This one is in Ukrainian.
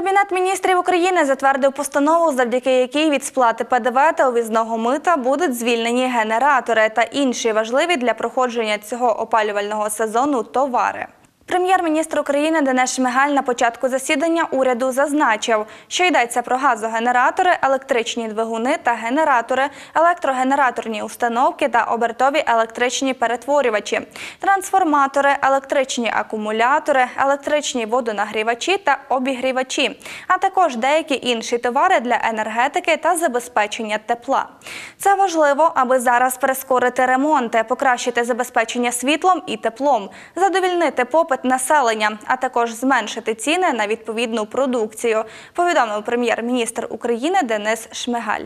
Кабінет міністрів України затвердив постанову, завдяки якій від сплати ПДВ та увізного мита будуть звільнені генератори та інші важливі для проходження цього опалювального сезону товари. Прем'єр-міністр України Денис Шмигаль на початку засідання уряду зазначив, що йдеться про газогенератори, електричні двигуни та генератори, електрогенераторні установки та обертові електричні перетворювачі, трансформатори, електричні акумулятори, електричні водонагрівачі та обігрівачі, а також деякі інші товари для енергетики та забезпечення тепла. Це важливо, аби зараз прискорити ремонти, покращити забезпечення світлом і теплом, задовільнити населення, а також зменшити ціни на відповідну продукцію, повідомив прем'єр-міністр України Денис Шмигаль.